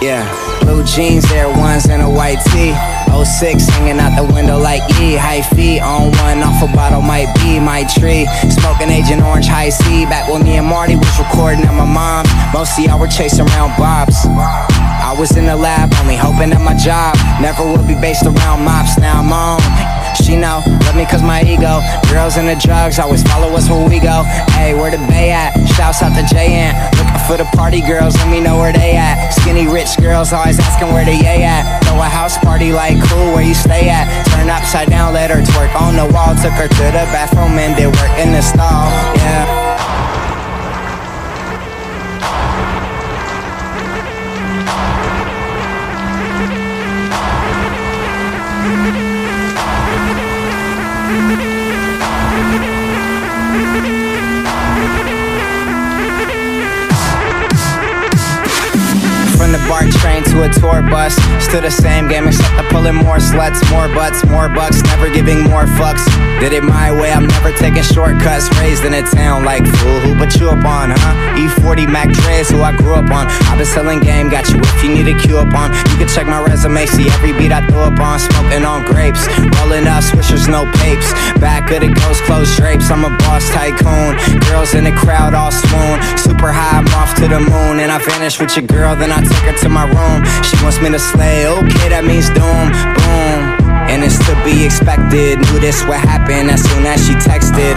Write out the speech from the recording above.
Yeah, blue jeans, Air Ones, and a white tee. 06 hanging out the window like E. High feet on one, off a bottle might be my tree. Smoking Agent Orange Hi-C. Back when me and Marty was recording at my mom's. Most of y'all were chasing around Bob's. I was in the lab, only hoping that my job never would be based around mops. Now Girls and the drugs always follow us where we go. Hey, where the bay at? Shouts out to Jay Ant. Looking for the party girls, let me know where they at. Skinny rich girls always asking where they yay at. Throw a house party like cool, where you stay at? Turn upside down, let her twerk on the wall. Took her to the bathroom and did work in the stall. Yeah. BART train to a tour bus. Still the same game except I'm pulling more sluts More butts, more bucks, never giving more fucks. Did it my way, I'm never taking shortcuts. Raised in a town like fool, who put you up on, huh? E40 Mac Dre's who I grew up on. I've been selling game, got you if you need a cue up on. You can check my resume, see every beat I throw up on. Smoking on grapes, rolling up swishers, no papes. Back of the ghost, closed drapes, I'm a boss tycoon. Girls in the crowd all swoon. Super high, I'm off to the moon. And I vanish with your girl, then I take her to my room. She wants me to slay, okay that means doom, boom. And it's to be expected, knew this would happen as soon as she texted